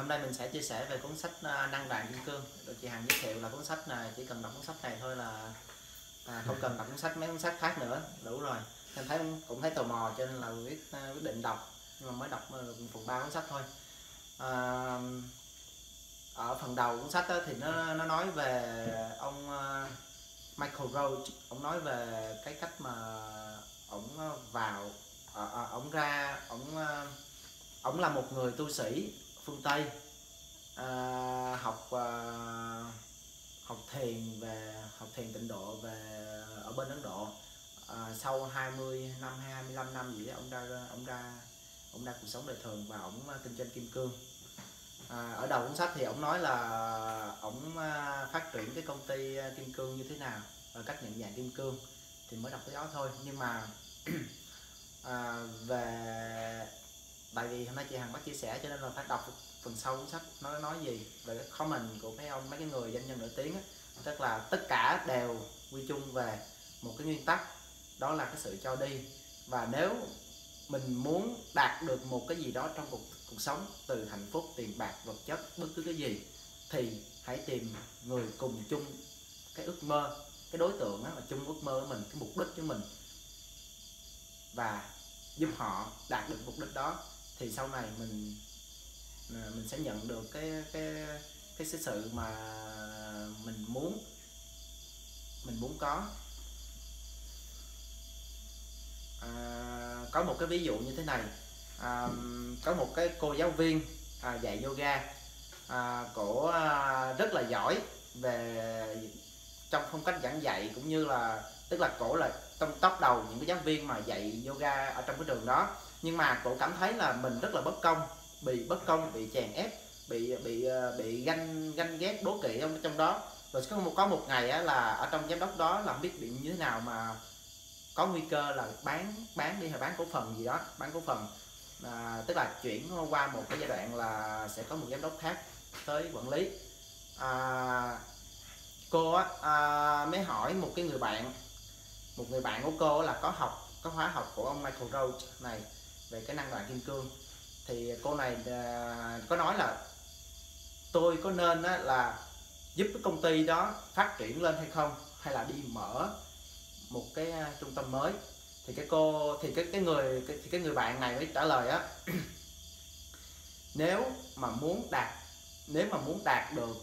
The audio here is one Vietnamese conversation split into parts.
hôm nay mình sẽ chia sẻ về cuốn sách ờ, Năng đàn kim cương. Được chị Hằng giới thiệu là cuốn sách này chỉ cần đọc cuốn sách này thôi là à, không cần đọc cuốn sách mấy cuốn sách khác nữa, đủ rồi. Em thấy cũng thấy tò mò cho nên là quyết ờ, quyết định đọc nhưng mà mới đọc được phần ba cuốn sách thôi. À, ở phần đầu cuốn sách đó thì nó nó nói về ông Michael Roach, ông nói về cái cách mà ông vào à, ông ra ông ông là một người tu sĩ phương tây à, học à, học thiền về học thiền tịnh độ về ở bên ấn độ. À, sau 20 năm 25 năm gì đó ông ra ông ra ông ra cuộc sống đời thường và ông à, kinh doanh kim cương. À, ở đầu cuốn sách thì ông nói là ông à, phát triển cái công ty à, kim cương như thế nào và cách nhận dạng kim cương thì mới đọc cái đó thôi. Nhưng mà à, về tại vì hôm nay chị Hằng có chia sẻ cho nên là phải đọc phần sau cuốn sách nó nói gì. Về cái comment của mấy ông, mấy cái người doanh nhân nổi tiếng á, tức là tất cả đều quy chung về một cái nguyên tắc, đó là cái sự cho đi. Và nếu mình muốn đạt được một cái gì đó trong cuộc cuộc sống, từ hạnh phúc, tiền bạc, vật chất, bất cứ cái gì, thì hãy tìm người cùng chung cái ước mơ, cái đối tượng đó chung ước mơ của mình, cái mục đích của mình, và giúp họ đạt được mục đích đó thì sau này mình à, mình sẽ nhận được cái cái cái sự mà mình muốn mình muốn có. À, có một cái ví dụ như thế này. À, có một cái cô giáo viên à, dạy yoga à, cổ à, rất là giỏi về trong phong cách giảng dạy cũng như là tức là cổ là trong top đầu những cái giáo viên mà dạy yoga ở trong cái trường đó nhưng mà cổ cảm thấy là mình rất là bất công bị bất công bị chèn ép bị bị ờ, bị ganh ganh ghét đố kỵ trong trong đó. Rồi có một có một ngày á, là ở trong giám đốc đó làm biết bị như thế nào mà có nguy cơ là bán bán đi hay bán cổ phần gì đó bán cổ phần. À, tức là chuyển qua một cái giai đoạn là sẽ có một giám đốc khác tới quản lý. À, cô á, à, mới hỏi một cái người bạn một người bạn của cô là có học có khóa học của ông Michael Roach này về cái năng đoạn kim cương. Thì cô này à, có nói là tôi có nên là giúp cái công ty đó phát triển lên hay không hay là đi mở một cái à, trung tâm mới. Thì cái cô thì cái cái người cái, thì cái người bạn này mới trả lời á nếu mà muốn đạt nếu mà muốn đạt được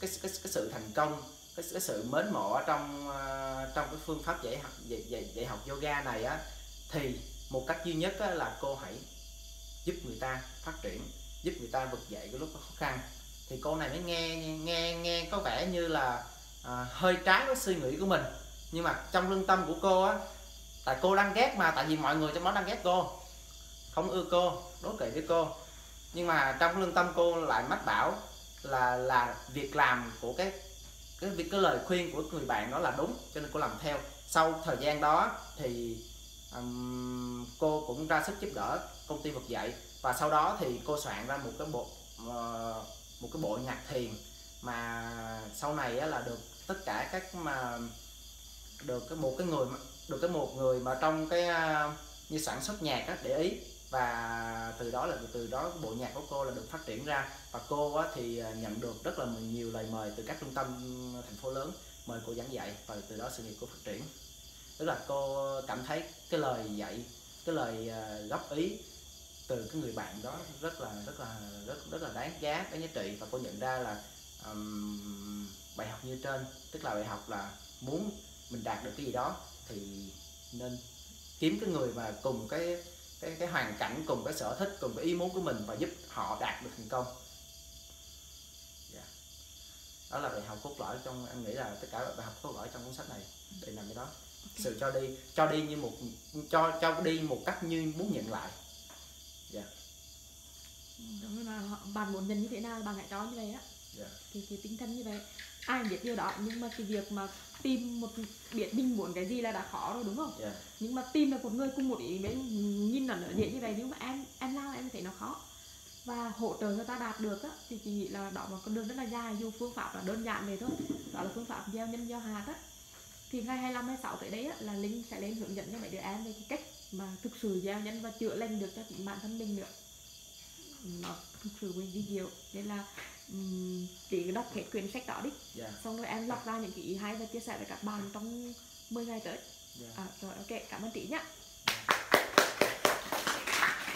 cái cái, cái sự thành công cái, cái sự mến mộ ở trong à, trong cái phương pháp dạy học dạy, dạy, dạy học yoga này á thì một cách duy nhất là cô hãy giúp người ta phát triển giúp người ta vực dậy cái lúc khó khăn. Thì cô này mới nghe nghe nghe có vẻ như là à, hơi trái với suy nghĩ của mình. Nhưng mà trong lương tâm của cô á tại cô đang ghét mà tại vì mọi người trong đó đang ghét cô không ưa cô đố kỵ với cô. Nhưng mà trong lương tâm cô lại mách bảo là là việc làm của cái cái việc cái lời khuyên của người bạn đó là đúng cho nên cô làm theo. Sau thời gian đó thì um, cô cũng ra sức giúp đỡ công ty vực dậy. Và sau đó thì cô soạn ra một cái bộ ờ, một cái bộ nhạc thiền mà sau này là được tất cả các mà được cái một cái người được cái một người mà trong cái ờ, như sản xuất nhạc á, để ý. Và từ đó là từ đó bộ nhạc của cô là được phát triển ra. Và cô á, thì ờ, nhận được rất là nhiều lời mời từ các trung tâm thành phố lớn mời cô giảng dạy. Và từ đó sự nghiệp cô phát triển. Tức là cô cảm thấy cái lời dạy cái lời ờ, góp ý từ cái người bạn đó rất là rất là rất rất là đáng giá cái giá trị và cô nhận ra là um, bài học như trên tức là bài học là muốn mình đạt được cái gì đó thì nên kiếm cái người mà cùng cái cái cái hoàn cảnh cùng cái sở thích cùng cái ý muốn của mình và giúp họ đạt được thành công yeah. Đó là bài học cốt lõi trong em nghĩ là tất cả bài học cốt lõi trong cuốn sách này để làm cái đó sự cho đi cho đi như một cho cho đi một cách như muốn nhận lại dạ yeah. đúng là bạn muốn nhận như thế nào bạn hãy cho như vậy á yeah. Dạ. thì cái tinh thần như vậy ai biết điều đó nhưng mà cái việc mà tìm một biết mình muốn cái gì là đã khó rồi đúng không yeah. nhưng mà tìm được một người cùng một ý mới nhìn là nó dễ như vậy nhưng mà em em lao em thấy nó khó và hỗ trợ người ta đạt được á, thì chị nghĩ là đó một con đường rất là dài dù phương pháp là đơn giản vậy thôi đó là phương pháp gieo nhân gieo hạt á thì ngày 25 26 tới đấy á, là linh sẽ lên hướng dẫn cho mấy đứa em về cái cách mà thực sự gieo nhân và chữa lành được cho chính bản thân mình nữa. Nó thực sự vi diệu. Nên là um, chị đọc hết quyển sách đó đi. Yeah. xong rồi em lọc ra những cái ý hay và chia sẻ với các bạn trong 10 ngày tới. Yeah. à, rồi ok. Cảm ơn chị nhé